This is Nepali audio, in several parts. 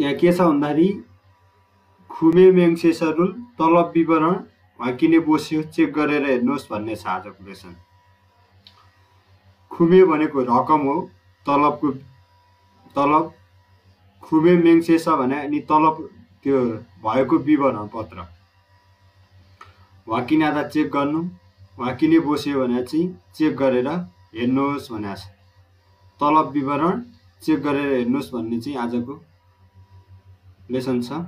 यहाँ के छ भन्दाखेरि खुमे मेङ्सेसरुल तलब विवरण किन बस्यो चेक गरेर हेर्नुहोस् भन्ने छ आजको लेसन। खुमे भनेको रकम हो तलबको तलब खुमे मेङ्सेस भने अनि तलब त्यो भएको विवरण पत्र। आधा चेक गर्नु वाकिने बस्यो भने चाहिँ चेक गरेर हेर्नुहोस् भनेको छ। तलब विवरण चेक गरेर हेर्नुहोस् भन्ने चाहिँ आजको लेसन छ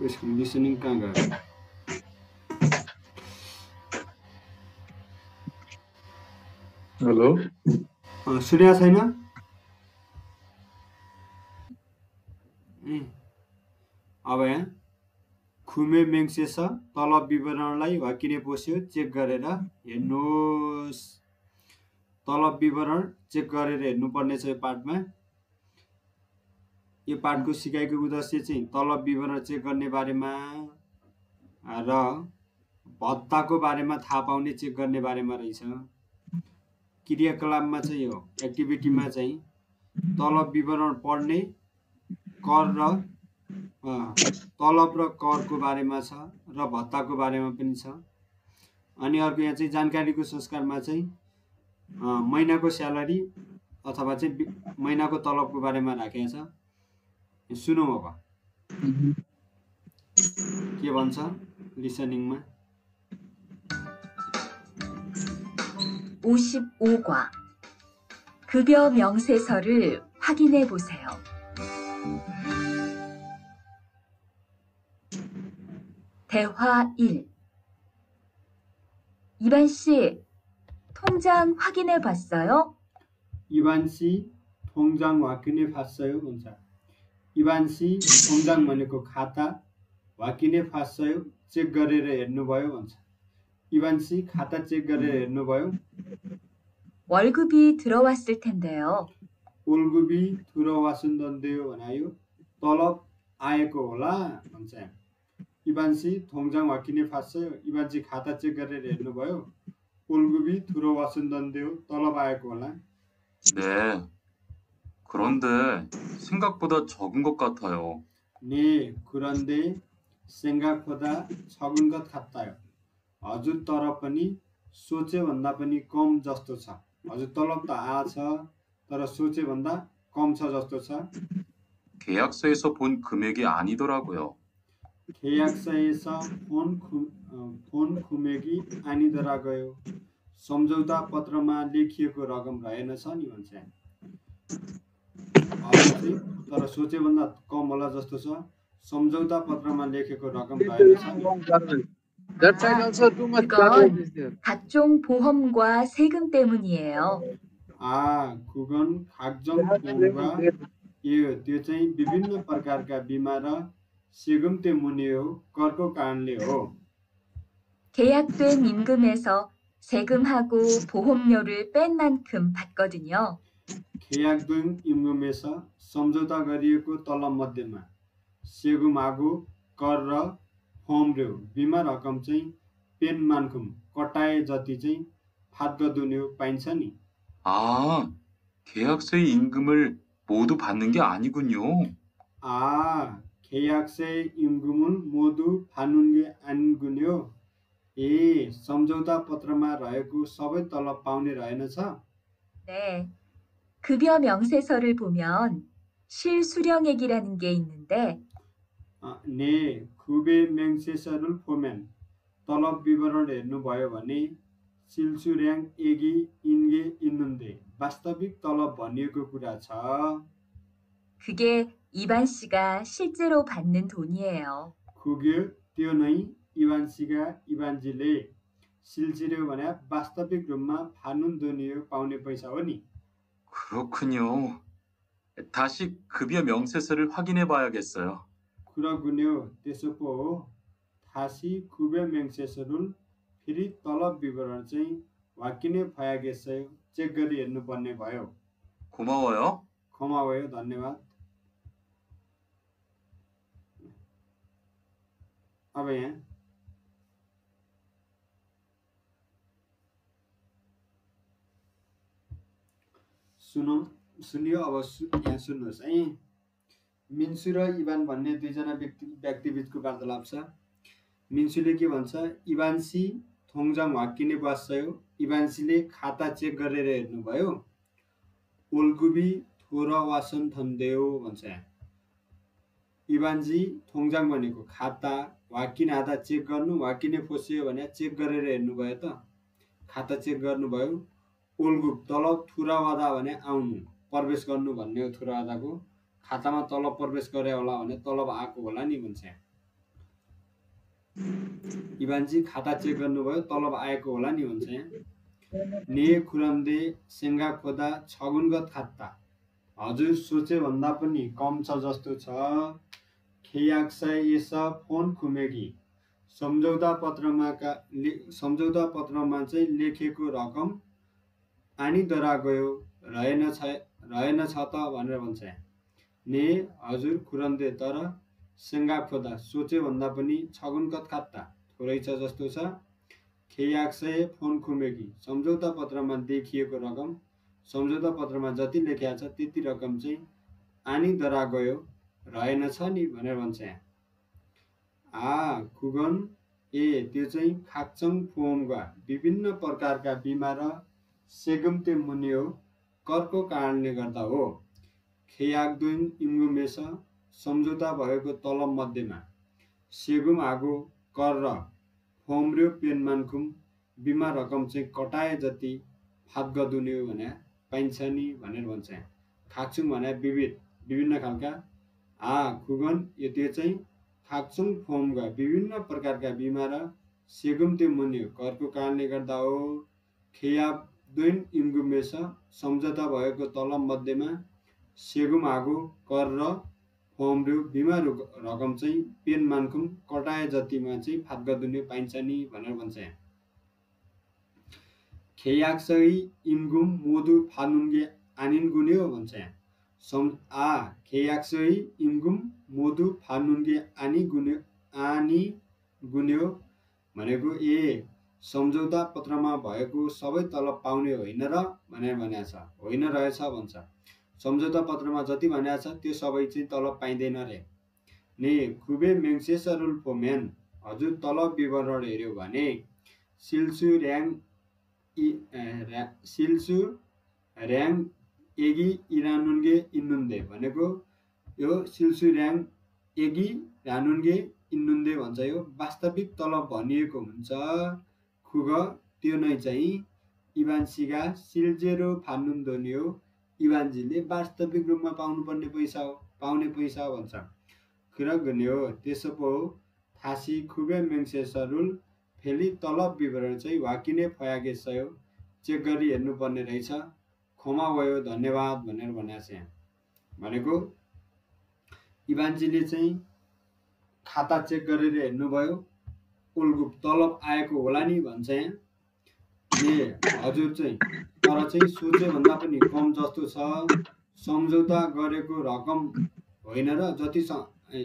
यसको लिसनिङ कहाँ गयो हेलो सुनेको छैन अब यहाँ खुमे मेङ्सेस तलब विवरणलाई वाकिने पोस्यो चेक गरेर हेर्नुहोस्। तलब विवरण चेक गरेर हेर्नुपर्ने छ यो पार्टमा। यो पाठको सिकाइको उद्देश्य चाहिँ तलब विवरण चेक गर्ने बारेमा र भत्ताको बारेमा थाहा पाउने चेक गर्ने बारेमा रहेछ। क्रियाकलापमा चाहिँ यो एक्टिभिटीमा चाहिँ तलब विवरण पढ्ने कर र तलब र करको बारेमा छ र भत्ताको बारेमा पनि छ अनि अर्को यहाँ चाहिँ जानकारीको संस्कारमा चाहिँ महिनाको स्यालेरी अथवा चाहिँ महिनाको तलबको बारेमा राखेको छ सुनौ अब के भन्छ लिसनिङमा 55과 급여 명세서를 확인해 보세요. 대화 1 이반 씨, 통장 확인해 봤어요? 이반 씨, 통장 확인해 봤어요? भन्छ इभान सी 통장 भनेको खाता वाकिने फास्यो चेक गरेर हेर्नुभयो भन्छ इभान सी खाता चेक गरेर हेर्नुभयो 월급이 들어왔을 텐데요. 월급이 들어왔는데요 भनेयो तलब आएको होला भन्छ इभान सी 통장 वाकिने फास्यो इभान सी खाता चेक गरेर हेर्नुभयो 월급이 들어왔는데요 तलब आएको होला 네. 그런데 생각보다 적은 것 같아요. 네, 그런데 생각보다 적은 것 같아요. हजुर तर पनि सोचे भन्दा पनि कम जस्तो छ हजुर तलब त आछ तर सोचे भन्दा कम छ जस्तो छ 계약서에서 본 금액이 아니더라고요. 계약서에서 본 구, 본 금액이 아니더라고요. सम्झौता पत्रमा लेखिएको रकम रहेनछ नि भन्छ तर सोचेभन्दा कम होला जस्तो छ सम्झौता पत्रमा लेखेको रकम 각종 보험과 세금 때문이에요. 아, 그건 각종 보험과 यो त्यो चाहिँ विभिन्न प्रकारका बिमा र 세금 때문에 हो करको कारणले हो 계약된 임금에서 세금하고 보험료를 뺀 만큼 받거든요. 계약된 임금에서 सम्झौता गरिएको तलबमध्येमा सेगुमागो कर र फर्म बिमा रकम चाहिँ पेन मानकुम कटाए जति चाहिँ फाद्गदुन्यो पाइन्छ नि 아, 계약서의 임금을 모두 받는 게 아니군요. 아, 계약서의 임금은 모두 받는 게 아니군요. ए सम्झौता पत्रमा रहेको सबै 네. 급여 명세서를 보면 실수령액이라는 게 있는데 아, 네. 급여 명세서를 보면 तलब विवरण हेर्नुभयो 실수령액이 인게 있는데 वास्तविक तलब 그게 이반 씨가 실제로 받는 돈이에요. खुग्यो त्यो नै इभान्सीका इभान्जीले सिल्सिर्यो भने वास्तविक रूपमा फानुन दुनियो पाउने पैसा हो नि 그렇군요. 다시 급여 명세서를 확인해 봐야겠어요. 그러군요. त्यसो पो हो थासी खुबे मेङ्सेसरुल फेरि तलब विवरण चाहिँ वाकिने भयागेसयो चेक गरी हेर्नुपर्ने भयो 고마워요. क्षमा भयो धन्यवाद अब यहाँ। सुनौ सुनियो अब यहाँ सुन्नुहोस्। है मिन्सु र इभान भन्ने दुईजना व्यक्ति व्यक्तिबिचको वार्तालाप छ। मिन्सुले के भन्छ? इभान्सी थोङजाङ हक्किने बस्छयो इभान्सीले खाता चेक गरेर हेर्नुभयो। ओलकुबी थोर वासन थन्देऊ भन्छ। यहाँ इभान्सी थोङजाङ भनेको खाता वाकिन आधा चेक गर्नु वाकिने फोसियो भने चेक गरेर हेर्नुभयो त। खाता चेक गर्नुभयो। ओल्गुप तलब थुरावादा भने आउनु प्रवेश गर्नु भन्ने हो थुरावादाको। खातामा तलब प्रवेश गरे होला भने तलब आएको होला नि भन्छ। यहाँ इभान्जी खाता चेक गर्नुभयो तलब आएको होला नि भन्छ। यहाँ ने खुरम्दे सेङ्गा खोदा छगुनगत खाता हजुर सोचे भन्दा पनि कम छ जस्तो छ। खेयाक्सय यस फोन खुमेगी। सम्झौता पत्रमा का सम्झौता पत्रमा चाहिँ लेखेको रकम आनी दरा गयो रहेन छ रहेन छ त भनेर भन्छ। ने हजुर खुरन्दे तर सेङ्गा खोदा सोचे भन्दा पनि छगुनकत खात्ता थोरै छ जस्तो छ। खेयाक्सय फोन खुमेकी सम्झौता पत्रमा देखिएको रकम सम्झौता पत्रमा जति लेखिया छ त्यति रकम चाहिँ आनी दरा गयो। रहेन छ नि भनेर भन्छ यहाँ। आ खुगन ए त्यो चाहिँ खाक्चङ फोमका विभिन्न प्रकारका बिमा र सेगुम्ते मुनि हो। करको कारणले गर्दा हो। खेयाक्दुङ इङ्गुमेस सम्झौता भएको तलब मध्येमा। सेगुम आगो कर र फोम्र्यो पेनमानकुम बिमा रकम चाहिँ कटाए जति फात गदुने हो भने पाइन्छ नि भनेर भन्छ खाक्चुङ भने विविध विभिन्न खालका आ खुगन चाहिँ खाक्चुङ फोमका विभिन्न प्रकारका बिमा र सेगुम्ते मुनि करको कारणले गर्दा हो। खेयाब दुइन इम्गुमेस सम्झौता भएको तलब मध्येमा सेगुम आगो कर र फोमर्यो बिमा रकम चाहिँ पेन मानकुम कटाए जतिमा चाहिँ फात दुने पाइन्छ नि भनेर भन्छ। यहाँ खेयाक्सै इम्गुम मोदु फानुन्गे आनिन गुन्यो भन्छ। यहाँ आ खेयाक्सै इम्गुम मोदु फानुन्गे आनी गुन्यो आनी गुन्यो भनेको ए सम्झौता पत्रमा भएको सबै तलब पाउने होइन र भनेर भनेको छ। होइन रहेछ भन्छ। सम्झौता पत्रमा जति भनेको छ त्यो सबै चाहिँ तलब पाइँदैन रे। ने खुबे मेङ्सेसरुल फोमेन हजुर तलब विवरण हेऱ्यो भने सिल्सु ऱ्याङ सिल्सु ऱ्याङ एगी इरानुन्गे इन्नुन्दे भनेको यो सिल्सु ऱ्याङ एगी रानुन्गे इन्नुन्दे भन्छ। यो वास्तविक तलब भनिएको हुन्छ। खुग त्यो नै चाहिँ इभान्सिगा सिल्जेरो फानुन्दोनी हो। इभान्जीले वास्तविक रूपमा पाउनुपर्ने पैसा हो। पाउने पैसा भन्छ। खुरक हो। त्यसो पो थासी खुबे मेङ्सेसरुल फेरि तलब विवरण चाहिँ वाकिने फयागे सयो चेक गरी हेर्नुपर्ने रहेछ। क्षमा भयो धन्यवाद भनेर भनेको छ यहाँ भनेको इभान्जीले चाहिँ खाता चेक गरेर हेर्नुभयो उल्गु तलब आएको होला नि भन्छ यहाँ ए हजुर चाहिँ तर चाहिँ सोचेभन्दा पनि कम जस्तो छ सम्झौता गरेको रकम होइन र जति सरी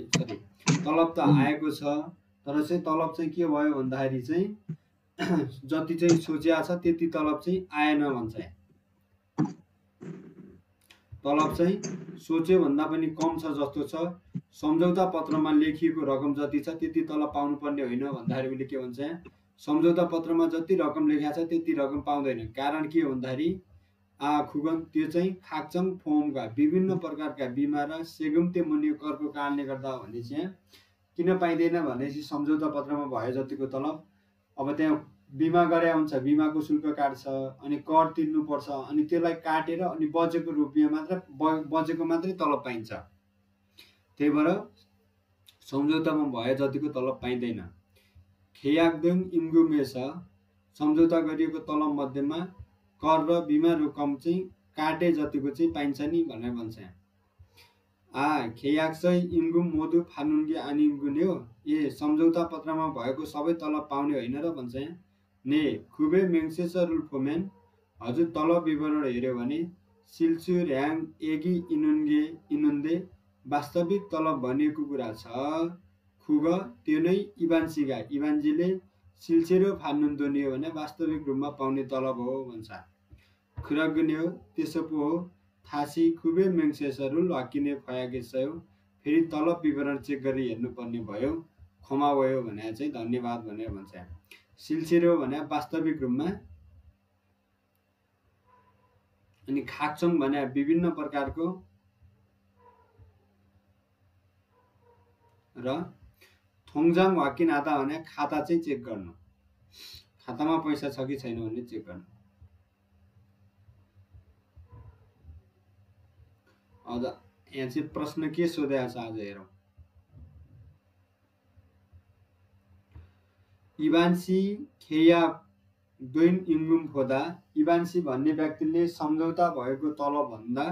तलब त आएको छ तर चाहिँ तलब चाहिँ के भयो भन्दाखेरि चाहिँ जति चाहिँ सोचिया छ त्यति तलब चाहिँ आएन भन्छ तलब चाहिँ सोच्यो भन्दा पनि कम छ जस्तो छ। सम्झौता पत्रमा लेखिएको रकम जति छ त्यति तलब पाउनुपर्ने होइन भन्दाखेरि उसले के भन्छ यहाँ सम्झौता पत्रमा जति रकम लेखाएको छ त्यति रकम पाउँदैन। कारण के भन्दाखेरि आ खुगन त्यो चाहिँ खाक्चङ फोमका विभिन्न प्रकारका बिमा र सेगुम्ते मुनि करको कारणले गर्दा भने चाहिँ किन पाइँदैन भनेपछि सम्झौता पत्रमा भए जतिको तलब। अब त्यहाँ बिमा गरे हुन्छ बिमाको शुल्क काट्छ अनि कर तिर्नुपर्छ अनि त्यसलाई काटेर अनि बचेको रुपियाँ मात्र बचेको मात्रै तलब पाइन्छ। त्यही भएर सम्झौतामा भए जतिको तलब पाइँदैन। खेयाक्दुङ इम्गुमेस सम्झौता गरिएको तलब मध्येमा कर र बिमा रकम चाहिँ काटे जतिको चाहिँ पाइन्छ नि भनेर भन्छ। आ खेयाक्सै इम्गुम मोदु फानुन्गे आनिङ्गुने हो। ए सम्झौता पत्रमा भएको सबै तलब पाउने होइन र भन्छ। यहाँ ने खुबे मेङ्सेसर फोमेन हजुर तल विवरण हेऱ्यो भने सिल्सु ह्याङ एगी इनुन्गे इनुन्दे वास्तविक तलब भनिएको कुरा छ खुग त्यो नै इभान्सिगा इभान्जीले सिल्सेरो फानुन्दोनियो भने वास्तविक रूपमा पाउने तलब हो भन्छ खुरग्ने हो त्यसो पो हो थासी खुबे मेङ्सेसरुल हकिने फयागेसयो फेरि तलब विवरण चेक गरी हेर्नुपर्ने भयो खोमा भयो भने चाहिँ धन्यवाद भनेर भन्छ सिलसिरो भने वास्तविक रूपमा अनि खाक्चोङ भने विभिन्न प्रकारको र थोङजाङ वाकिन आधा भने खाता चाहिँ चेक गर्नु। खातामा पैसा छ कि छैन भन्ने चेक गर्नु। अझ यहाँ चाहिँ प्रश्न के सोधेको छ आज हेरौँ। इभान्सी इम्गुम फोदा इभान्सी भन्ने व्यक्तिले सम्झौता भएको तलबभन्दा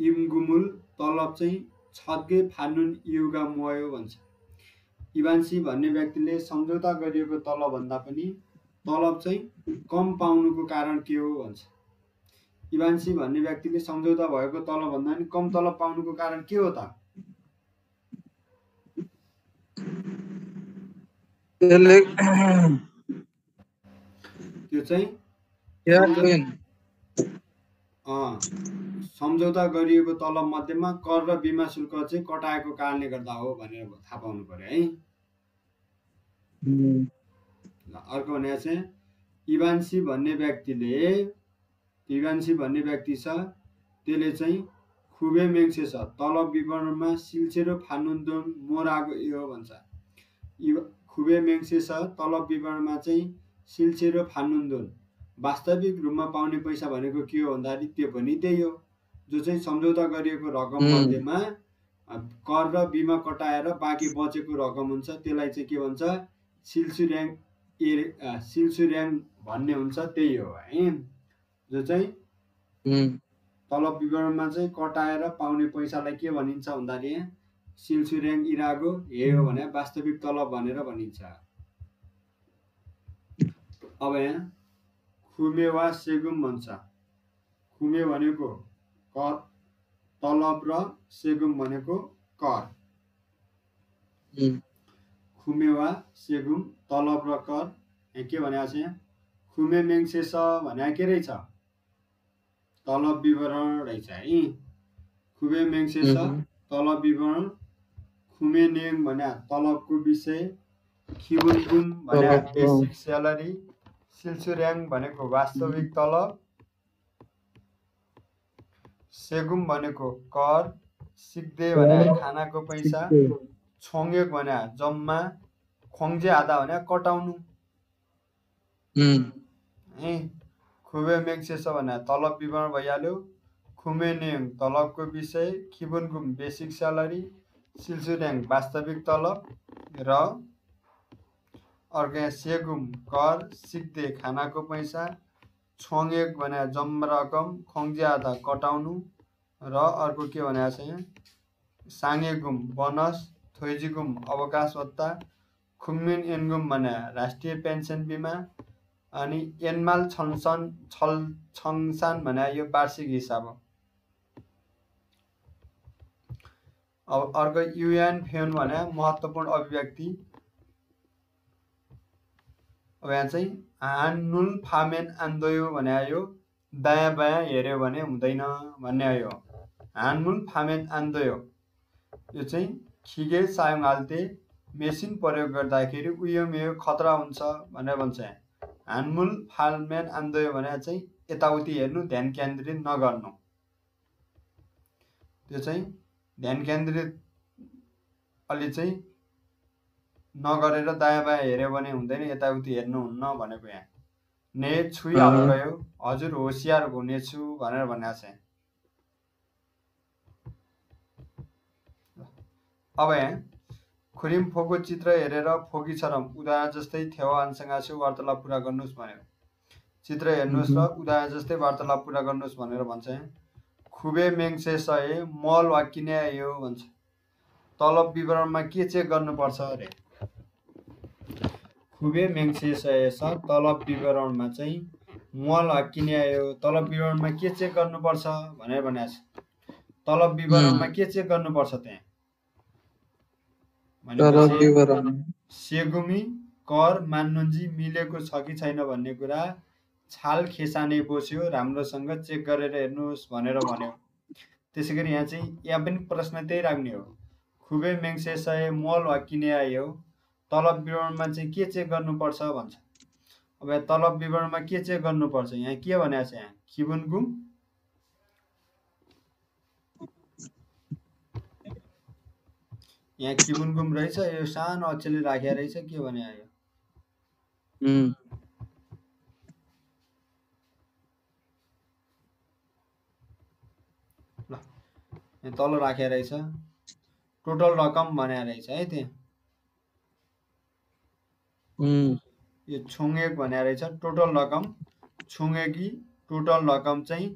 इम्गुमुल तलब चाहिँ छद्गे फानुन युगा मोयो भन्छ। इभान्सी भन्ने व्यक्तिले सम्झौता गरिएको तलबभन्दा पनि तलब चाहिँ कम पाउनुको कारण के हो भन्छ। इभान्सी भन्ने व्यक्तिले सम्झौता भएको तलबभन्दा पनि कम तलब पाउनुको कारण के हो त? त्यसले त्यो चाहिँ सम्झौता गरिएको तलब मध्येमा कर र बिमा शुल्क चाहिँ कटाएको कारणले गर्दा हो भनेर थाहा पाउनु पर्यो है। अर्को भने चाहिँ इभान्सी भन्ने व्यक्तिले इभान्सी भन्ने व्यक्ति छ त्यसले चाहिँ खुबे मेङ्से छ तलब विवरणमा सिल्चेरो फानुन्दोन मोराको यो भन्छ। खुबे छ तलब विवरणमा चाहिँ सिल्चेरो फानुन्दोन वास्तविक रूपमा पाउने पैसा भनेको के हो भन्दाखेरि त्यो पनि त्यही हो जो चाहिँ सम्झौता गरिएको रकम। मध्येमा कर र बिमा कटाएर बाँकी बचेको रकम हुन्छ त्यसलाई चाहिँ के भन्छ सिल्सुर्याङ अ, सिल्सुर्याङ भन्ने हुन्छ त्यही हो है। जो चाहिँ तलब विवरणमा चाहिँ कटाएर पाउने पैसालाई के भनिन्छ भन्दाखेरि सिल्सुर्याङ इरागो हे हो भने वास्तविक तलब भनेर भनिन्छ। अब यहाँ खुमे वा सेगुम भन्छ। खुमे भनेको कर तलब र सेगुम भनेको कर। खुमे वा सेगुम तलब र कर यहाँ के भनेको छ यहाँ? खुमे मेङ्से स भने के रहेछ? तलब विवरण रहेछ है। खुबे मेङ्से स तलब विवरण खुमे नेङ भने तलबको विषय खिबुनगुम भने बेसिक स्यालेरी सिल्सुर्याङ भनेको वास्तविक तलब सेगुम भनेको कर सिक्दे भने खानाको पैसा छोङ्गेक भने जम्मा खोङ्जे आधा भने कटाउनु। है खुबे मेक्सेस भने तलब विवरण भइहाल्यो। खुमे नेङ तलबको विषय खिबुनगुम बेसिक स्यालेरी सिल्सुड्याङ वास्तविक तलब र अर्को यहाँ सेगुम कर सिक्दे खानाको पैसा छोङ्गेक भने जम्मा रकम खोङ्जे आधा कटाउनु र अर्को के भनेको छ यहाँ? साङ्गेगुम बोनस थोइजिगुम अवकाश भत्ता खुम्मिन एनगुम भने राष्ट्रिय पेन्सन बिमा अनि एनमाल छन्सन छल छङसान भने यो वार्षिक हिसाब हो। अब अर्को युएन फेन भने महत्त्वपूर्ण अभिव्यक्ति। अब यहाँ चाहिँ हानुल फामेन आन्दोयो भने आयो दायाँ बायाँ हेऱ्यो भने हुँदैन भन्ने आयो। हानमुल फामेन आन्दोयो। यो चाहिँ खिगे सायङ हाल्ते मेसिन प्रयोग गर्दाखेरि उयो मेयो खतरा हुन्छ भनेर भन्छ यहाँ। हानमुल फालमेन आन्दोयो भने चाहिँ यताउति हेर्नु ध्यान केन्द्रित नगर्नु। त्यो चाहिँ ध्यान केन्द्रित अलि चाहिँ नगरेर दायाँ बायाँ हेऱ्यो भने हुँदैन यताउति हेर्नुहुन्न भनेको यहाँ। ने छुइ गयो हजुर होसियार हुनेछु भनेर भनेको छ। अब यहाँ खुरिम फोको चित्र हेरेर फोकी छरम। उदाहरण जस्तै थेवानसँग छु वार्तालाप पुरा गर्नुहोस् भनेर चित्र हेर्नुहोस् र उदाहरण जस्तै वार्तालाप पुरा गर्नुहोस् भनेर भन्छ यहाँ। खुबे मेङ्से सय मल वा किन्यायो भन्छ तलब विवरणमा के चेक गर्नुपर्छ अरे? खुबे मेङ्से सय छ तलब विवरणमा चाहिँ मल वा किन्यायो तलब विवरणमा के चेक गर्नुपर्छ भनेर भनेको छ तलब विवरणमा के चेक गर्नुपर्छ त्यहाँ? सेगुमी कर मान्नुन्जी मिलेको छ कि छैन भन्ने कुरा छाल खेसाने बस्यो राम्रोसँग चेक गरेर हेर्नुहोस् भनेर भन्यो। त्यसै गरी यहाँ चाहिँ यहाँ पनि प्रश्न त्यही राख्ने हो। खुबे मेङ्से सय मल वा किने आयो तलब विवरणमा चाहिँ के चेक गर्नुपर्छ भन्छ। अब यहाँ तलब विवरणमा के चेक गर्नुपर्छ? यहाँ के भनेको छ यहाँ? खिबुनगुम यहाँ खिबुनगुम रहेछ यो सानो अक्षरले राखेको रहेछ के भने आयो? यहाँ तल राखेको रहेछ। टोटल रकम भनेको रहेछ है त्यहाँ यो छुङेक भनेको रहेछ। टोटल रकम छुङेकी टोटल रकम चाहिँ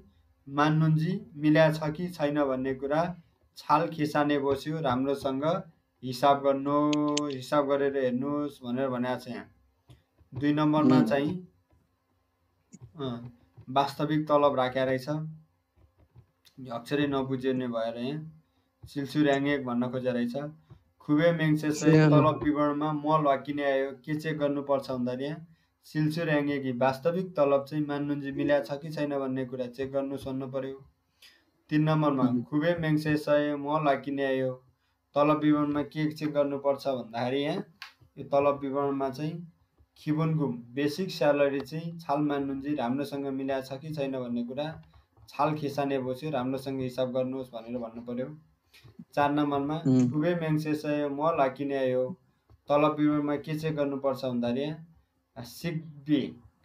मान्नुन्जी मिल्या छ कि छैन भन्ने कुरा छाल खिसाने बस्यो। राम्रोसँग हिसाब गर्नु हिसाब गरेर हेर्नुहोस् भनेर भनेको छ यहाँ। दुई नम्बरमा। चाहिँ वास्तविक तलब राखेको रहेछ। अक्षरै नबुझिने भएर यहाँ सिलसुर्याङ्गेक भन्न खोजेको रहेछ खुबे मेङ्से। तलब विवरणमा मल वा किने आयो के चेक गर्नुपर्छ भन्दाखेरि यहाँ सिलसुर्याङ्गेकी वास्तविक तलब चाहिँ मान्नुन्जी मिल्या छ कि छैन भन्ने कुरा चेक गर्नु सोध्नु पर्यो तिन नम्बरमा। खुबे मेङ्से सय मल वा किने आयो तलब विवरणमा के चेक गर्नुपर्छ भन्दाखेरि यहाँ यो तलब विवरणमा चाहिँ खिबुनगुम बेसिक स्यालेरी चाहिँ छाल मान्नुन्जी राम्रोसँग मिल्या छ कि छैन भन्ने कुरा छाल खिसाने बस्यो राम्रोसँग हिसाब गर्नुहोस् भनेर भन्नु पर्यो चार नम्बरमा। खुबे मेङ्से सय मल आयो। तलब विवरणमा के चेक गर्नुपर्छ? भन्दाखेरि सिक्बी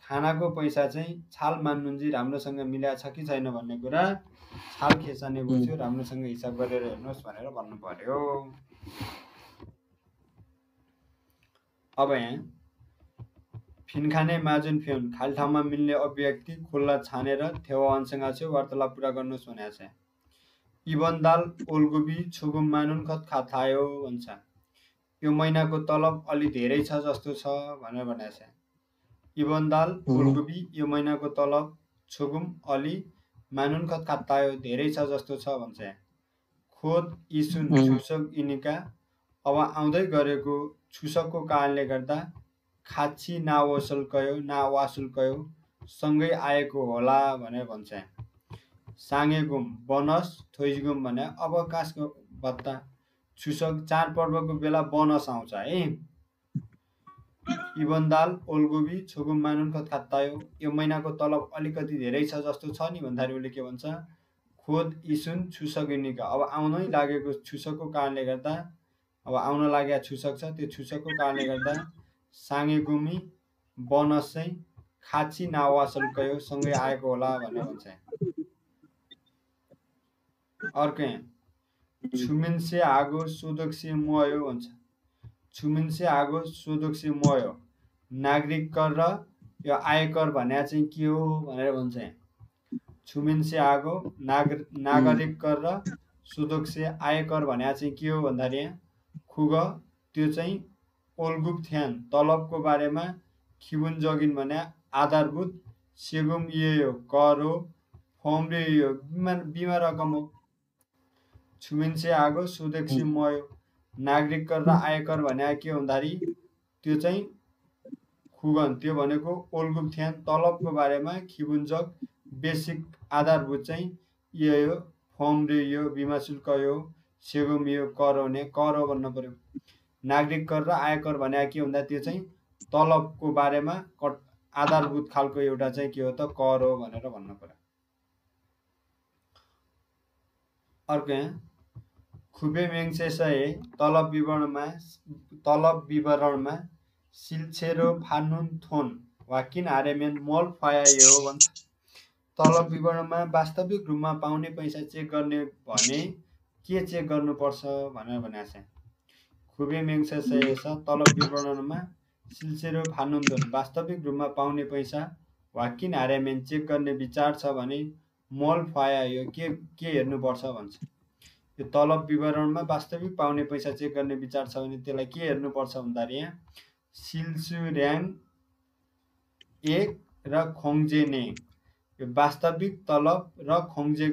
खानाको पैसा चाहिँ छाल मान्नुन्जी राम्रोसँग मिल्या छ कि छैन? भन्ने कुरा छाल खेसाने बस्यो राम्रोसँग हिसाब गरेर हेर्नुहोस् भनेर भन्नु पर्यो अब यहाँ फिनखाने माजुन फ्योन खाली ठाउँमा मिल्ने अभिव्यक्ति खुल्ला छानेर थेवानसँग चाहिँ वार्तालाप पुरा गर्नुहोस् भनेको छ इबन दाल ओलगुबी छुगुम मानुन खत खाथायो भन्छ यो महिनाको तलब अलि धेरै छ जस्तो छ भनेर भनेको छ इबन दाल। ओलगुबी यो महिनाको तलब छुगुम अलि मानुन खत खातायो धेरै छ जस्तो छ भन्छ खोद इसुन। छुसक इनिका अब आउँदै गरेको छुसकको कारणले गर्दा खाची नावसुल कयो नावासुल कयो सँगै आएको होला भनेर भन्छ। साङ्गेगुम बनस थोइजगुम भने अवकाशको भत्ता छुसक चाडपर्वको बेला बोनस आउँछ है। इबन्दाल ओलगुबी छुगुम मानुन खत खातायो यो महिनाको तलब अलिकति धेरै छ जस्तो छ नि भन्दाखेरि उसले के भन्छ खोद इसुन छुसकिनीका अब आउनै लागेको छुसकको कारणले गर्दा अब आउन लागेको छुसक छ त्यो छुसकको कारणले गर्दा साङ्गेगुमी बोनस खाची नावासल कयो सँगै आएको होला भनेर भन्छ। अर्को यहाँ। छुमिन्से आगो सोदोक्सी मयो भन्छ। छुमिन्से आगो सोदोक्सी मयो। नागरिक कर र यो आयकर भने चाहिँ के हो भनेर भन्छ यहाँ। छुमिन्से आगो नाग नागरिक कर र सुदोक्से आयकर भने चाहिँ के हो भन्दाखेरि यहाँ? खुग त्यो चाहिँ ओल्गुप थ्यान तलबको बारेमा खिबुन जगिन भने आधारभूत सेगुम ये हो कर हो फर्म रे यो बिमा बिमा रकम हो छुमिन्से आगो सुदेक्सी मयो नागरिक कर र आयकर भने के हो भन्दाखेरि त्यो चाहिँ खुगन त्यो भनेको ओल्गुप थ्यान तलबको बारेमा खिबुन्जक बेसिक आधारभूत चाहिँ यो हो फर्म रे यो बिमा शुल्क यो सेगुम यो कर हो भने कर हो भन्नु पर्यो नागरिक कर र आयकर भने के भन्दा त्यो चाहिँ तलबको बारेमा कट आधारभूत खालको एउटा चाहिँ के हो त कर हो भनेर भन्नु पर्यो अर्को यहाँ खुबे मेङ्से सय तलब विवरणमा तलब विवरणमा सिल्छेरो फानुन थोन वा किन हारेमेन मल फयायो भन्छ तलब विवरणमा वास्तविक रूपमा पाउने पैसा चेक गर्ने भने के चेक गर्नुपर्छ भनेर भनेको छ। खुबे मेङ्सा तलब विवरणमा सिल्सेरो फानुन्दन वास्तविक रूपमा पाउने पैसा वा किन हार्यामेन चेक गर्ने विचार छ भने मल फाया यो के के हेर्नुपर्छ भन्छ। यो तलब विवरणमा वास्तविक पाउने पैसा चेक गर्ने विचार छ भने त्यसलाई के हेर्नुपर्छ भन्दाखेरि यहाँ सिल्सुर्याङ एक र खोङ्जेने यो वास्तविक तलब र खोङ्जे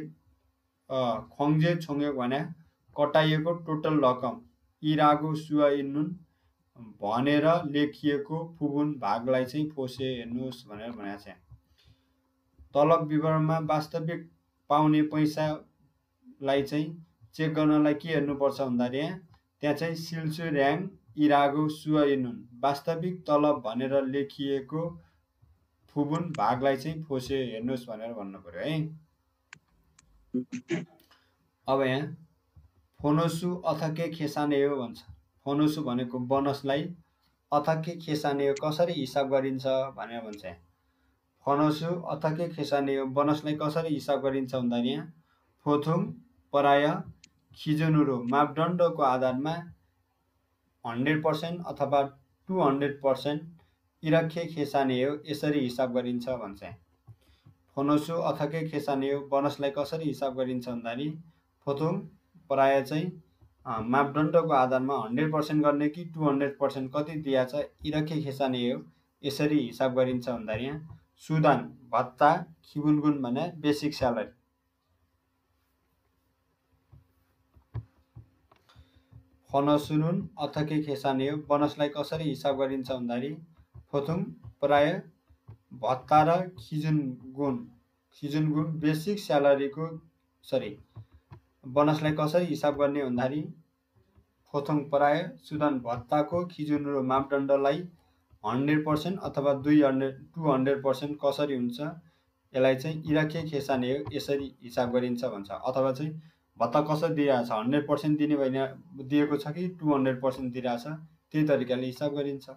खोङ्जे छोङ्गे भने कटाइएको टोटल रकम। इरागो सुवा भनेर लेखिएको फुबुन भागलाई चाहिँ फोसे हेर्नुहोस् भनेर भनेको छ तलब विवरणमा वास्तविक पाउने पैसालाई चाहिँ चेक गर्नलाई के हेर्नुपर्छ भन्दाखेरि यहाँ त्यहाँ चाहिँ सिल्सु ऱ्याङ इरागो सुवा वास्तविक तलब भनेर लेखिएको फुबुन भागलाई चाहिँ फोसे हेर्नुहोस् भनेर भन्नु पऱ्यो है। अब यहाँ फोनोसु अथके खेसाने हो भन्छ। फोनोसु भनेको बोनसलाई अथके खेसाने कसरी हिसाब गरिन्छ भनेर भन्छ यहाँ। फनसु अथके खेसाने बोनसलाई कसरी हिसाब गरिन्छ भन्दाखेरि यहाँ फोथुम पराय खिजनुरो मापदण्डको आधारमा हन्ड्रेड पर्सेन्ट अथवा टु हन्ड्रेड पर्सेन्ट इरखे खेसाने यसरी हिसाब गरिन्छ भन्छ फोनोसु अथकै खेसाने बोनसलाई कसरी हिसाब गरिन्छ भन्दाखेरि फोथुम प्राय चाहिँ मापदण्डको आधारमा हन्ड्रेड पर्सेन्ट गर्ने कि टु हन्ड्रेड पर्सेन्ट कति दिएको छ इरखे खेसाने हो। यसरी हिसाब गरिन्छ भन्दाखेरि यहाँ सुदान भत्ता खिबुनगुन भने बेसिक स्यालेरी। फनसुनुन अथके खेसाने हो। बोनसलाई कसरी हिसाब गरिन्छ भन्दाखेरि फोथुम प्राय भत्ता र खिजुन गुण बेसिक स्यालेरीको सरी बोनसलाई कसरी हिसाब गर्ने भन्दाखेरि फोथुङ प्राय सुदान भत्ताको खिजुन र मापदण्डलाई हन्ड्रेड पर्सेन्ट अथवा दुई हन्ड्रेड टु हन्ड्रेड पर्सेन्ट कसरी हुन्छ यसलाई चाहिँ इराके खेसाने यसरी हिसाब गरिन्छ भन्छ। अथवा चाहिँ भत्ता कसरी दिइरहेछ हन्ड्रेड पर्सेन्ट दिने भने दिएको छ कि टु हन्ड्रेड पर्सेन्ट दिइरहेछ त्यही तरिकाले हिसाब गरिन्छ।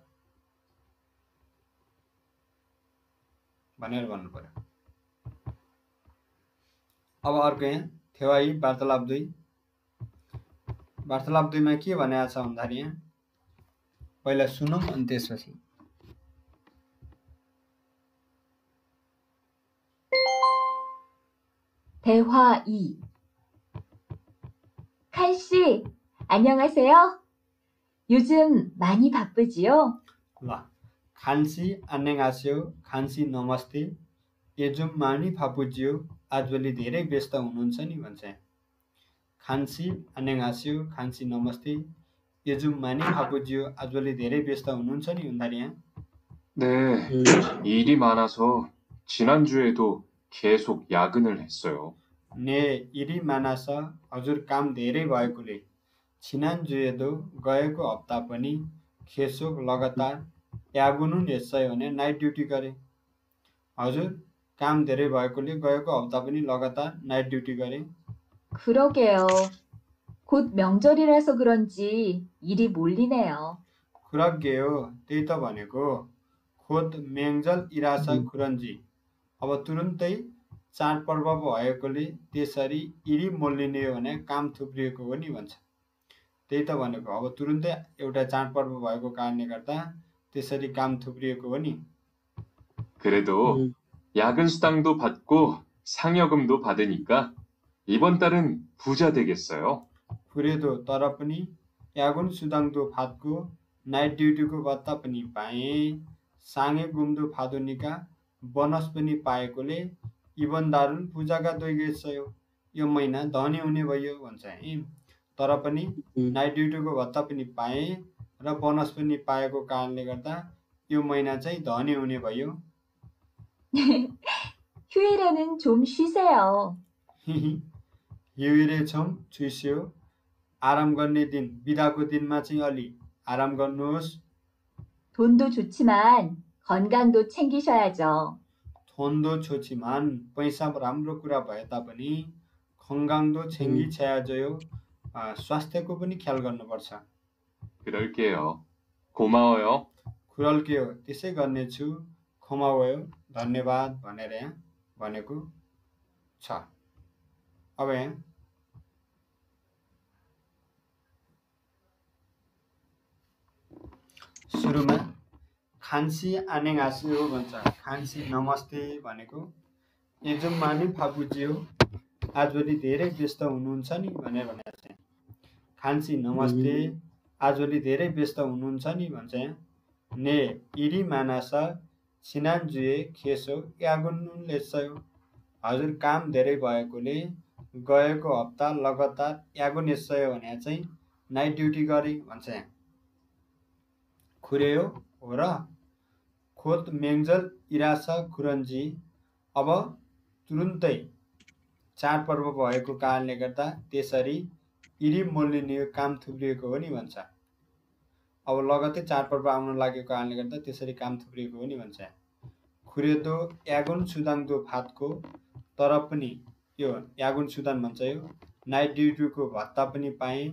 भनेर भन्नु पर्यो। अब अर्को यहाँ थेवाई वार्तालाप दुई वार्तालाप दुईमा के भनेको छ भन्दाखेरि यहाँ पहिला सुनौँ अनि त्यसपछि 대화 2. 칸 씨, 안녕하세요. 요즘 많이 바쁘지요? ल खान्सी अन्याङास्यो खान्सी नमस्ते एजुम मानी फापुजियो आजभोलि धेरै व्यस्त हुनुहुन्छ नि भन्छ यहाँ। खान्सी अन्याङास्यो खान्सी नमस्ते एजुम मानी फापुजियो आजभोलि धेरै व्यस्त हुनुहुन्छ नि भन्दाखेरि यहाँ 네, 음, 일이 많아서 지난주에도 계속 야근을 했어요. ने इरी मानास हजुर काम धेरै भएकोले छिनान जुएदो गएको हप्ता पनि खेसोक लगातार यागुनुन हेस्छ भने नाइट ड्युटी गरे हजुर काम धेरै भएकोले गएको हप्ता पनि लगातार नाइट ड्युटी गरे 그러게요. 곧 명절이라서 그런지 일이 몰리네요. खुरग्यो त्यही त भनेको खोद मेङ्जल इरासा उम्. खुरन्जी अब तुरुन्तै चाडपर्व भएकोले त्यसरी इरी मोल्लिने हो भने काम थुप्रिएको हो नि भन्छ त्यही त भनेको अब तुरुन्तै एउटा चाडपर्व भएको कारणले गर्दा त्यसरी काम थुप्रिएको हो नि 그래도 음, 야근 수당도 받고 상여금도 받으니까 이번 달은 부자 되겠어요. खुरेदो तर पनि यागुन सुदाङदो फातको नाइट ड्युटीको भत्ता पनि पाएँ साङ्गे गुम्दो फादोनिका बोनस पनि पाएकोले इबनदारुन पूजाका दोइगेसयो यो महिना धनी हुने भयो भन्छ है तर पनि 음, नाइट ड्युटीको भत्ता पनि पाएँ र बोनस पनि पाएको कारणले गर्दा यो महिना चाहिँ धनी हुने भयो 휴일에는 좀 쉬세요. हिउरे छौँ छुस्यो आराम गर्ने दिन बिदाको दिनमा चाहिँ अलि आराम गर्नुहोस् 돈도 좋지만 건강도 챙기셔야죠. थोन्दो छोचिमान पैसा राम्रो कुरा भए तापनि खङ्गाङदो छेङ्गी छ्याजयो स्वास्थ्यको पनि ख्याल गर्नुपर्छ 그럴게요. 고마워요. खुरल्कियो त्यसै गर्नेछु खमावयो धन्यवाद भनेर यहाँ भनेको छ। अब यहाँ सुरुमा खान्सी आनेङ हाँस्यो भन्छ। खान्सी नमस्ते भनेको। एजुम मानि फापुजियो आजभोलि धेरै व्यस्त हुनुहुन्छ नि भनेर भनेको छ खान्सी नमस्ते आजभोलि धेरै व्यस्त हुनुहुन्छ नि भन्छ यहाँ। ने इरी मानास सिनान जुए खेसो यागुन्नु लेसयो हजुर काम धेरै भएकोले गएको हप्ता लगातार यागुन यसयो भने चाहिँ नाइट ड्युटी गरे भन्छ यहाँ। खुरेयो हो र खोत मेङ्जल इरासा खुरन्जी अब तुरुन्तै चाडपर्व भएको कारणले गर्दा त्यसरी इरी मोलिने काम थुप्रिएको हो नि भन्छ। अब लगत्तै चाडपर्व आउन लागेको कारणले गर्दा त्यसरी काम थुप्रिएको हो नि भन्छ। खुरेदो यागुन सुदाङ्दो फातको तर पनि यो यागुन सुदान भन्छ यो। नाइट ड्युटीको भत्ता पनि पाएँ।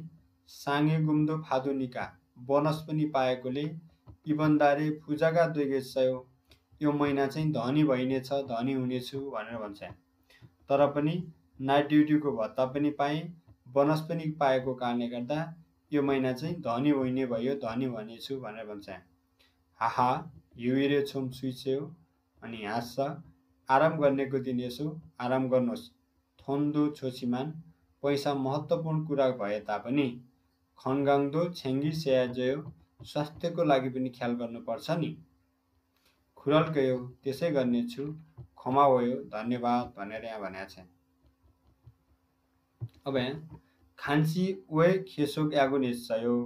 साङ्गे गुम्दो फादुनिका बोनस पनि पाएकोले इबन्दारे फुजाका दुगेसयो यो महिना चाहिँ धनी भइनेछ धनी हुनेछु भनेर भन्छ। तर पनि नाइट ड्युटीको भत्ता पनि पाएँ। बोनस पनि पाएको कारणले गर्दा यो महिना चाहिँ धनी हुने भयो धनी हुनेछु भनेर भन्छ। हाहा हिउरे छोम सुइस्यो अनि हाँस्छ। आराम गर्नेको दिन यसो आराम गर्नुहोस्। थोन्दो छोसीमान पैसा महत्त्वपूर्ण कुरा भए तापनि खनगाङ्दो छेङ्गी स्याजयो स्वास्थ्यको लागि पनि ख्याल गर्नुपर्छ नि। खुरल गयो त्यसै गर्नेछु। क्षमा भयो धन्यवाद भनेर यहाँ भनेको छ। अब यहाँ खान्सी वे खेसोक यागुन हेस्छयो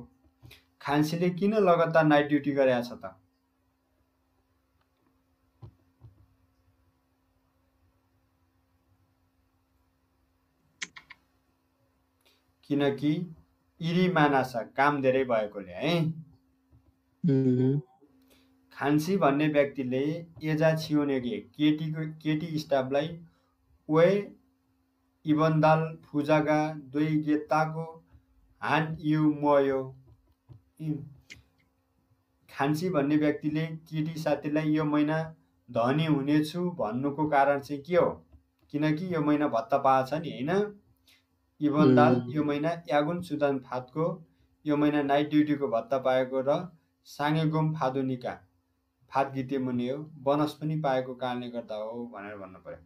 खान्सीले किन लगातार नाइट ड्युटी गरेको छ त? किनकि इरी मानास काम धेरै भएकोले है? खान्सी भन्ने व्यक्तिले एजा छियोनेगे केटीको केटी स्टाफलाई वे इबन्दाल फुजागा दुई गेताको हान यु मयो खान्सी भन्ने व्यक्तिले केटी साथीलाई यो महिना धनी हुनेछु भन्नुको कारण चाहिँ के हो किनकि यो महिना भत्ता पाएछ नि होइन इबन्दाल हुँ। यो महिना यागुन सुदान फातको यो महिना नाइट ड्युटीको भत्ता पाएको र साङ्गेगोम फादुनिका फात गीते मुनि हो बोनस पनि पाएको कारणले गर्दा हो भनेर भन्नु पर्यो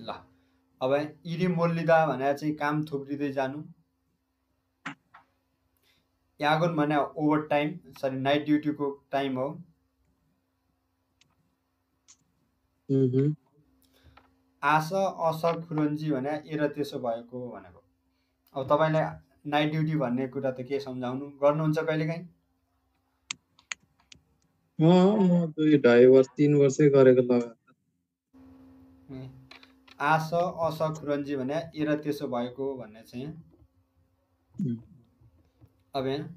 ल अब इरी मोल्लिदा भनेर चाहिँ काम थुप्रिँदै जानु यागुन भने ओभर टाइम सरी नाइट ड्युटीको टाइम हो हम्म, आस अस खुरन्जी भने एरा त्यसो भएको भनेको अब तपाईँलाई नाइट ड्युटी भन्ने कुरा त के सम्झाउनु गर्नुहुन्छ कहिलेकाहीँ दुई ढाई वर्ष तिन वर्षै गरेको लगातार ए, आस अस खुरन्जी भने एरा त्यसो भएको भन्ने चाहिँ। अब यहाँ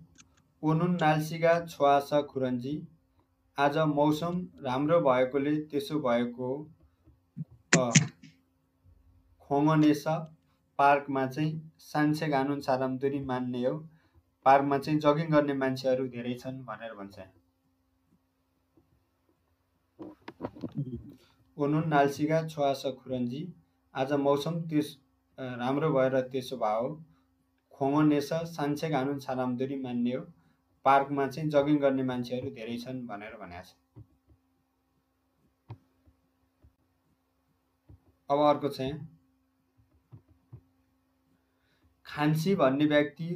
ओनुन नाल्सीगा छुवास खुरन्जी आज मौसम राम्रो भएकोले त्यसो भएको खोङनेस पार्कमा चाहिँ सान्छे कानुन सारामदुरी मान्ने हो। पार्कमा चाहिँ जगिङ गर्ने मान्छेहरू धेरै छन् भनेर भन्छ। ओनुन नाल्सीगा छुवास खुरन्जी। आज मौसम त्यस राम्रो भएर त्यसो भयो खोङनेस सान्छे कानुन सारामदुरी मान्ने हो। पार्कमा चाहिँ जगिङ गर्ने मान्छेहरू धेरै छन् भनेर भनेको छ। अब अर्को चाहिँ खान्सी भन्ने व्यक्ति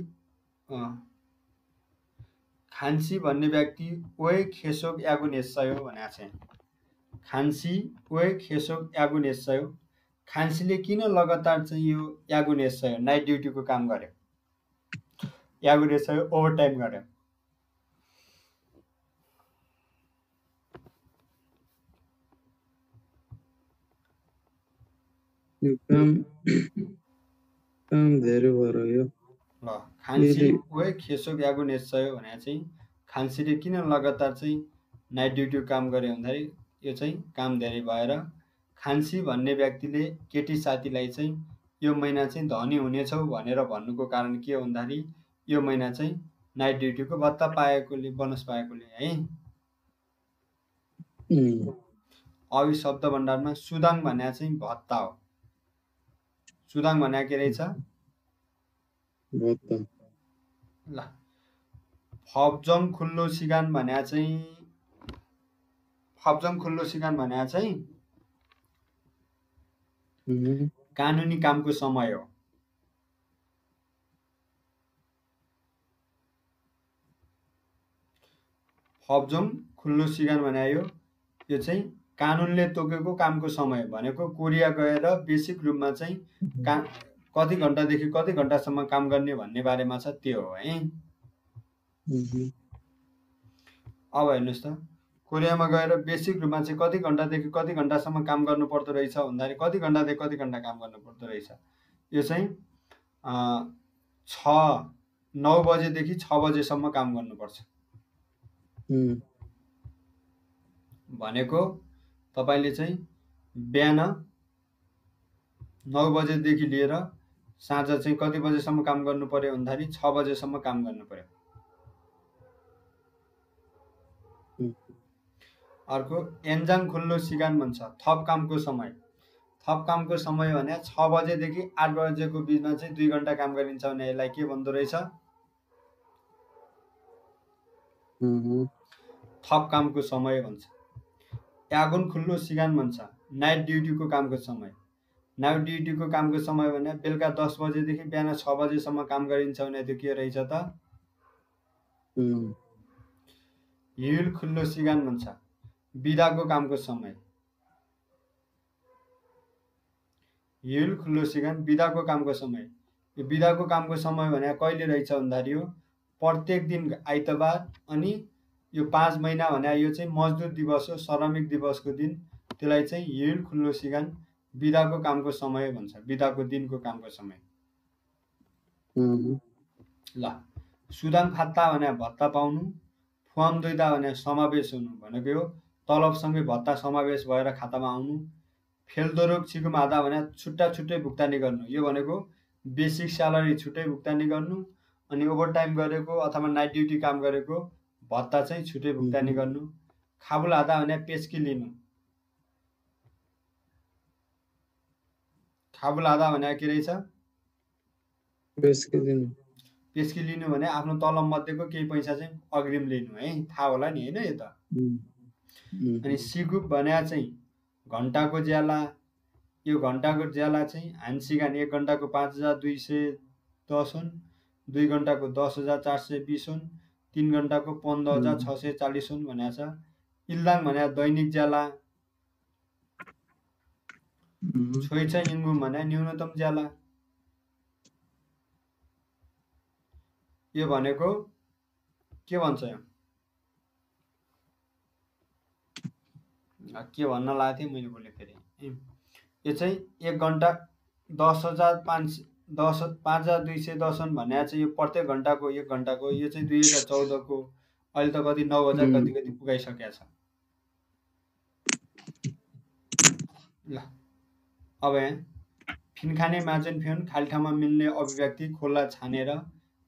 खान्सी भन्ने व्यक्ति ओए खेसोक यागुन हेस्सयो भनेको छ। खान्सी खेसोक यागुन हेस्सयो खान्सीले किन लगातार चाहिँ यो यागुन हेस्सयो नाइट ड्युटीको काम गर्यो? यागुन हेस्सयो ओभर टाइम गर्यो। यो काम काम धेरै भएर यो। ल खान्सी ओए खेसोक यागुन हेस्सयो भने चाहिँ खान्सीले किन लगातार चाहिँ नाइट ड्युटीको काम गर्यो भन्दाखेरि यो चाहिँ काम धेरै भएर खान्सी भन्ने व्यक्तिले केटी साथीलाई चाहिँ यो महिना चाहिँ धनी हुनेछौ भनेर भन्नुको कारण के हो भन्दाखेरि यो महिना चाहिँ नाइट ड्युटीको भत्ता पाएकोले बोनस पाएकोले है। अवि शब्द भण्डारमा सुदाङ भन्ने चाहिँ भत्ता हो। सुदाङ भन्ने के रहेछ? ल। फब्जङ खुल्लो सिगान भने चाहिँ फब्जङ खुल्लो सिगान भने चाहिँ कानुनी कामको समय हो। फब्जङ खुल्लो सिगान भने यो चाहिँ कानुनले तोकेको कामको समय भनेको कोरिया गएर बेसिक रूपमा चाहिँ का कति घन्टादेखि कति घन्टासम्म काम गर्ने भन्ने बारेमा छ त्यो हो है। अब हेर्नुहोस् त। कोरियामा गएर बेसिक रूपमा चाहिँ कति घन्टादेखि कति घन्टासम्म काम गर्नु पर्दो रहेछ भन्दाखेरि कति घन्टादेखि कति घन्टा काम गर्नु पर्दो रहेछ। यो चाहिँ छ नौ बजेदेखि छ बजेसम्म काम गर्नुपर्छ। भनेको तपाईँले चाहिँ बिहान नौ बजेदेखि लिएर साँझ चाहिँ कति बजेसम्म काम गर्नु पर्यो भन्दाखेरि छ बजेसम्म काम गर्नु पर्यो। अर्को एन्जाङ खुल्लो सिगान भन्छ थप कामको समय। थप कामको समय भने छ बजेदेखि आठ बजेको बिचमा चाहिँ दुई घन्टा काम गरिन्छ भने यसलाई के भन्दो रहेछ? हम्म, थप कामको समय भन्छ। यागुन खुल्लो सिगान भन्छ नाइट ड्युटीको कामको समय। नाइट ड्युटीको कामको समय भने बेलुका दस बजेदेखि बिहान छ बजेसम्म काम गरिन्छ भने त्यो के रहेछ त? हिल खुल्लो सिगान भन्छ। बिदाको कामको समय। हिल खुल्लो सिगान बिदाको कामको समय। यो बिदाको कामको समय भने कहिले रहेछ भन्दाखेरि यो प्रत्येक दिन आइतबार अनि यो पाँच महिना भने यो चाहिँ मजदुर दिवस हो श्रमिक दिवसको दिन। त्यसलाई चाहिँ हिल खुल्लो सिगान बिदाको कामको समय भन्छ बिदाको दिनको कामको समय। ल सुदान फात्ता भने भत्ता पाउनु फर्म दुइदा भने समावेश हुनु भनेको यो तलबसँगै भत्ता समावेश भएर खातामा आउनु फेलदोरोग छिकुम आधा भने छुट्टा छुट्टै भुक्तानी गर्नु। यो भनेको बेसिक स्यालेरी छुट्टै भुक्तानी गर्नु अनि ओभर टाइम गरेको अथवा नाइट ड्युटी काम गरेको भत्ता चाहिँ छुट्टै भुक्तानी गर्नु। खाबुल आधा भने पेस्की लिनु। खाबुल आधा भने के रहेछ? बेसकै दिन पेस्की लिनु भने आफ्नो तलब मध्येको केही पैसा चाहिँ अग्रिम लिनु है। थाहा होला नि होइन यो त? अनि सिगुप भने चाहिँ घन्टाको ज्याला यो घन्टाको ज्याला चाहिँ हानसिगान एक घन्टाको पाँच हजार दुई सय दस हुन् दुई घन्टाको दस हजार चार सय बिस हुन् तिन घन्टाको पन्ध्र हजार छ सय चालिस हुन् भनेको छ। इल्लाङ भने दैनिक ज्याला। हम्म, छोइचा इङ्गुम भने न्यूनतम ज्याला। यो भनेको के भन्छ यो? के भन्न लागेको थिएँ मैले बोलेँ फेरि। यो चाहिँ एक घन्टा दस हजार पाँच दस पाँच हजार दुई सय दस भने चाहिँ यो प्रत्येक घन्टाको एक घन्टाको यो चाहिँ दुई हजार चौधको अहिले त कति नौ हजार। कति कति पुगाइसकेको छ। ल अब यहाँ फिनखाने माचन फिउन खाली ठाउँमा मिल्ने अभिव्यक्ति खोला छानेर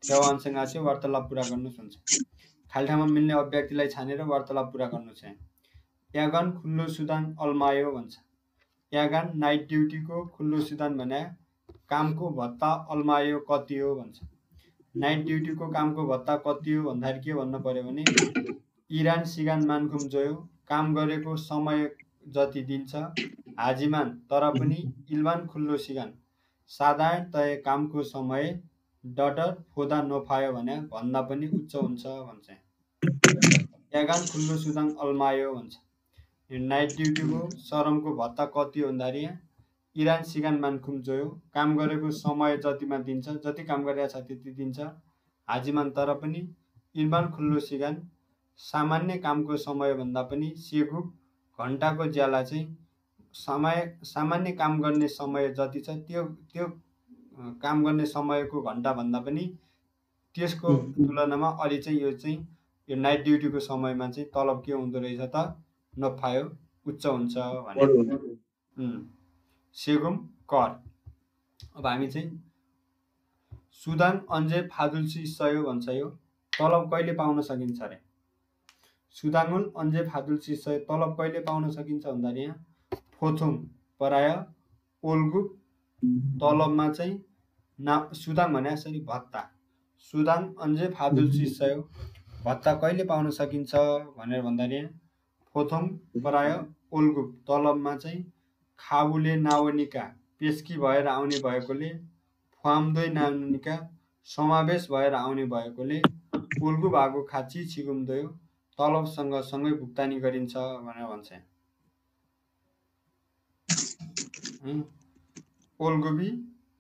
देवानसँग चाहिँ वार्तालाप पुरा गर्नुहोस् हुन्छ खाली ठाउँमा मिल्ने अभिव्यक्तिलाई छानेर वार्तालाप पुरा गर्नु छ यागान खुल्लो सुदान अल्मायो भन्छ। यागान नाइट ड्युटीको खुल्लो सुदान भने कामको भत्ता अल्मायो कति हो भन्छ। नाइट ड्युटीको कामको भत्ता कति हो भन्दाखेरि के भन्नु पर्यो भने इरान सिगान मानखुम जोयो काम गरेको समय जति दिन्छ हाजिमान तर पनि इल्मान खुल्लो सिगान। साधारण तय कामको समय डटर फोदा नफायो भने भन्दा पनि उच्च हुन्छ भन्छ। यागान खुल्लो सुदान अल्मायो भन्छ। नाइट ड्युटीको सरमको भत्ता कति हो भन्दाखेरि यहाँ इरान सिगान मानखुम जोयो काम गरेको समय जतिमा दिन्छ जति काम गरेको छ त्यति दिन्छ हाजिमान तर पनि इल्मान खुल्लो सिगान सामान्य कामको समयभन्दा पनि सेगु घन्टाको ज्याला चाहिँ समय सामान्य काम गर्ने समय जति छ त्यो त्यो काम गर्ने समयको घन्टाभन्दा पनि त्यसको हुँ। तुलनामा अलि चाहिँ यो चाहिँ यो नाइट ड्युटीको समयमा चाहिँ तलब के हुँदो रहेछ त नफायो उच्च हुन्छ भने। सेगुम कर। अब हामी चाहिँ सुदान अन्जे फादुल्सी सयो भन्छ यो। तलब कहिले पाउन सकिन्छ अरे? सुदाङ्गुल अन्जे फादुल्सी सय तलब कहिले पाउन सकिन्छ भन्दाखेरि यहाँ? फोथुम पराय ओल्गु तलबमा चाहिँ ना सुदाङ भने सरी भत्ता। सुदाङ अन्जे फादुल्सी सय भत्ता कहिले पाउन सकिन्छ भनेर भन्दाखेरि यहाँ फोथुम पराय ओल्गु तलबमा चाहिँ खाबुले नावनिका पेस्की भएर आउने भएकोले फामदोइ नावनिका समावेश भएर आउने भएकोले उल्गु भएको खाची छिगुम्दो तलबसँग सँगै भुक्तानी गरिन्छ भनेर भन्छ। ओल्गुबी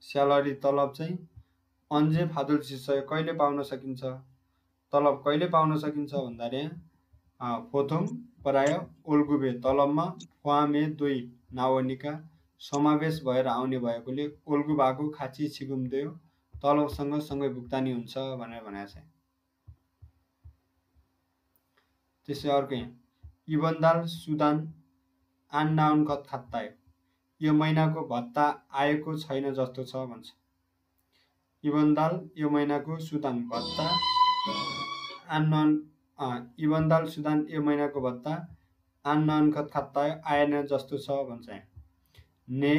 स्यालेरी तलब चाहिँ अन्जे फादुल शिष्य कहिले पाउन सकिन्छ? तलब कहिले पाउन सकिन्छ भन्दाखेरि फोथुम प्राय ओल्गुबे तलबमा फुवामे दुई नावनिका समावेश भएर आउने भएकोले ओल्गुबाको खाँची छिगुम्देऊ तलबसँग सँगै भुक्तानी हुन्छ भनेर भनेको छ त्यसै अर्को यहाँ इबन्दाल सुदान आन्नाउन कत खात्तायो यो महिनाको भत्ता आएको छैन जस्तो छ भन्छ इबन्दाल यो महिनाको सुदान भत्ता आन्नन इबन्दाल सुदान यो महिनाको भत्ता आन्नन खत खात्तायो आएन जस्तो छ भन्छ ने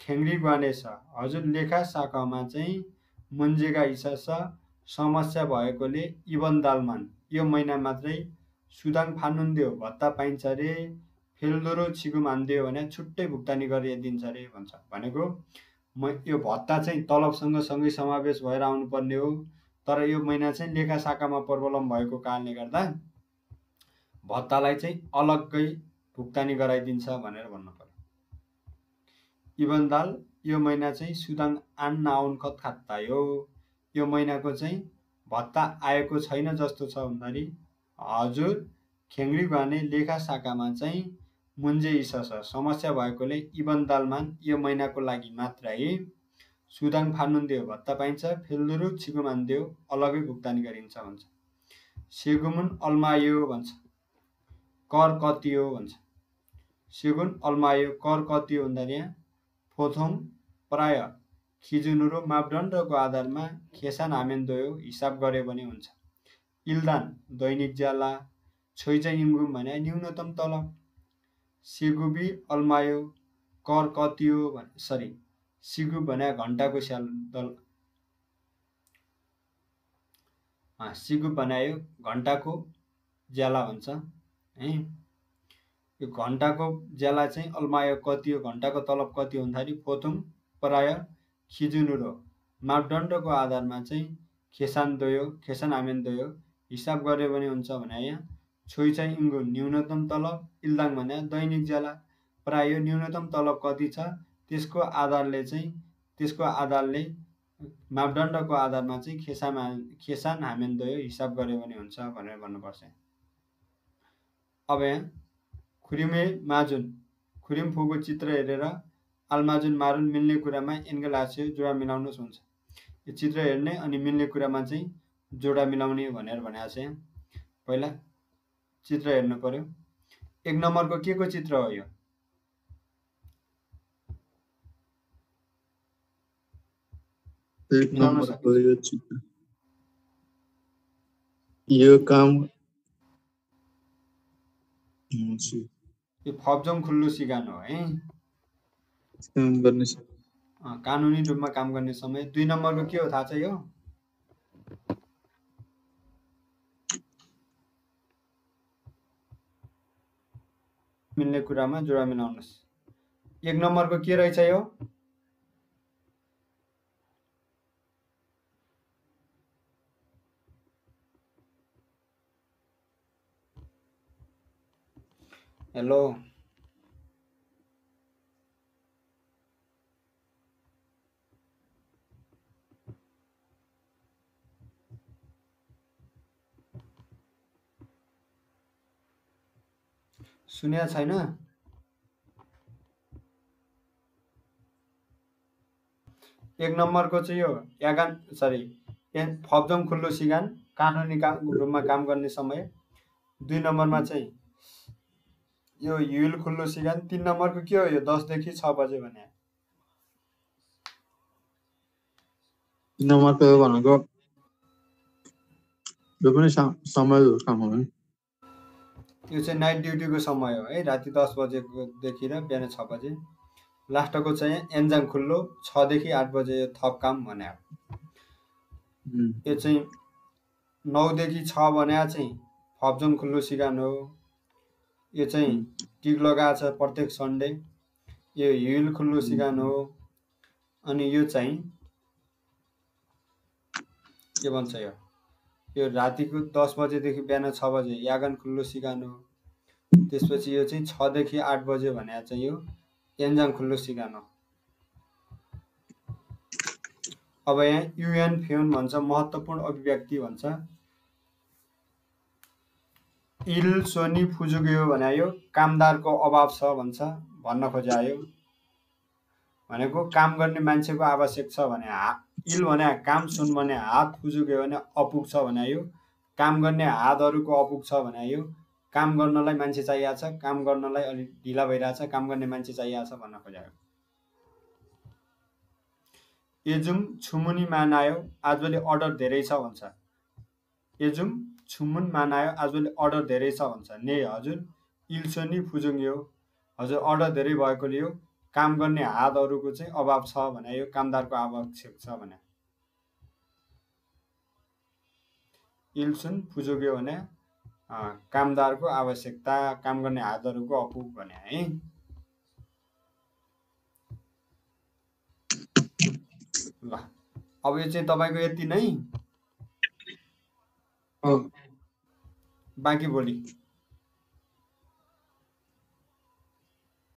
खेङ्री ग्वाने छ। हजुर लेखा शाखामा चाहिँ मुन्जेगा इसा छ। समस्या भएकोले इबन्दालमान यो महिना मात्रै सुदाङ फानुन्दियो भत्ता पाइन्छ अरे फेलदोरो छिगुम हानिदियो भने छुट्टै भुक्तानी गरेर दिन्छ अरे भन्छ। भनेको म यो भत्ता चाहिँ तलबसँग सँगै समावेश भएर आउनुपर्ने हो। तर यो महिना चाहिँ लेखा शाखामा प्रब्लम भएको कारणले गर्दा भत्तालाई चाहिँ अलग्गै भुक्तानी गराइदिन्छ भनेर भन्नु पर्यो। इबन्दाल यो महिना चाहिँ सुदाङ आन्न आउन खत खात्ता हो यो महिनाको चाहिँ भत्ता आएको छैन जस्तो छ भन्दाखेरि हजुर खेङ्री भने लेखा शाखामा चाहिँ मुन्जे इसा समस्या भएकोले इबन्दालमान यो महिनाको लागि मात्रै सुदाङ फानुन्देऊ भत्ता पाइन्छ फेलदुरु छिगुमान्देऊ अलग्गै भुक्तानी गरिन्छ भन्छ। सेगुमुन अल्मायो भन्छ। कर कति हो भन्छ। सेगुन अल्मायो कर कति हो भन्दाखेरि यहाँ प्रथम प्राय खिजुनुरो मापदण्डको आधारमा खेसान हामेन्दोयो हिसाब गऱ्यो भने हुन्छ। इल्दान दैनिक ज्याला छोइचा इम्गुम भने न्यूनतम तलब सेगुबी अल्मायो कर कति हो सरी। सिगु भने घन्टाको स्याल दल सिगु बनायो घन्टाको ज्याला भन्छ है? यो घन्टाको ज्याला चाहिँ अल्मायो कति हो घन्टाको तलब कति भन्दाखेरि प्रथम प्राय खिजुनुरो मापदण्डको आधारमा चाहिँ खेसान दोयो खेसान आमेन दोयो हिसाब गऱ्यो भने हुन्छ भने यहाँ छोइ चाहिँ इङ्गो न्यूनतम तलब इल्दाङ भने दैनिक ज्याला प्राय न्यूनतम तलब कति छ त्यसको आधारले चाहिँ त्यसको आधारले मापदण्डको आधारमा चाहिँ खेसामा खेसान हामेन्दयो हिसाब गऱ्यो भने हुन्छ भनेर भन्नुपर्छ। अब यहाँ खुरिमे माजुन खुरिम फुको चित्र हेरेर आलमाजुन मारुन मिल्ने कुरामा एन्गल आसियो जोडा मिलाउनुहोस् हुन्छ। यो चित्र हेर्ने अनि मिल्ने कुरामा चाहिँ जोडा मिलाउने भनेर भनेको छ यहाँ। पहिला चित्र हेर्नु पर्यो। एक नम्बरको के को चित्र हो यो एक मिलाउन नंबर सकिन्छ पर यो काम। यो फब्जङ खुल्लु सिकान हो कानुनी रूपमा काम गर्ने समय दुई नम्बरको के हो थाहा छ यो मिल्ने कुरामा जोडा मिलाउनुहोस् एक नम्बरको के रहेछ यो हेलो सुनेको छैन? एक नम्बरको चाहिँ यो यागान सरी एन फब्जङ खुल्लो सिगान कानुनी काम रूपमा काम गर्ने समय। दुई नम्बरमा चाहिँ यो हिल खुल्लो सिगान तिन नम्बरको के हो? यो दसदेखि छ बजे भने। तिन नम्बरको भनेको। यो पनि समय काम हो यो चाहिँ नाइट ड्युटीको समय हो है? राति दस बजेकोदेखि र बिहान छ बजे। लास्टको चाहिँ एन्जाङ खुल्लो छदेखि आठ बजे यो थप काम भने। यो चाहिँ नौदेखि छ भने चाहिँ फब्जङ खुल्लो सिगान हो। यो चाहिँ टिक लगाएको छ प्रत्येक सन्डे। यो हिल खुल्लो सिगान हो। अनि यो चाहिँ के भन्छ यो? यो रातिको दस बजेदेखि बिहान छ बजे यागन खुल्लो सिगान हो। त्यसपछि यो चाहिँ छदेखि आठ बजे भने चाहिँ यो एन्जाङ खुल्लो सिगान हो। अब यहाँ युएन फ्युन भन्छ महत्त्वपूर्ण अभिव्यक्ति भन्छ। इल सोनी फुजुग्यो भने यो कामदारको अभाव छ भन्छ भन्न खोजायो। भनेको काम गर्ने मान्छेको आवश्यक छ भने हा इल भने काम सुन भने हात फुजुग्यो भने अपुग छ भने यो काम गर्ने हातहरूको अपुग छ भने यो काम गर्नलाई मान्छे चाहिएको छ काम गर्नलाई अलिक ढिला भइरहेछ काम गर्ने मान्छे चाहिएको छ भन्न खोजायो। एजुम छुमुनी मानायो आजभोलि अर्डर धेरै छ भन्छ। एजुम छुमुन मानायो आजभोलि अर्डर धेरै छ भन्छ। ने हजुर इल्सोनी फुजुङ यो। हजुर अर्डर धेरै भएकोले यो काम गर्ने हातहरूको चाहिँ अभाव छ भने यो कामदारको आवश्यक छ भने। इल्सुन फुजुग्यो भने कामदारको आवश्यकता काम गर्ने हातहरूको अपुग भने है? ल अब यो चाहिँ तपाईँको यति नै। अँ, बाँकी भोलि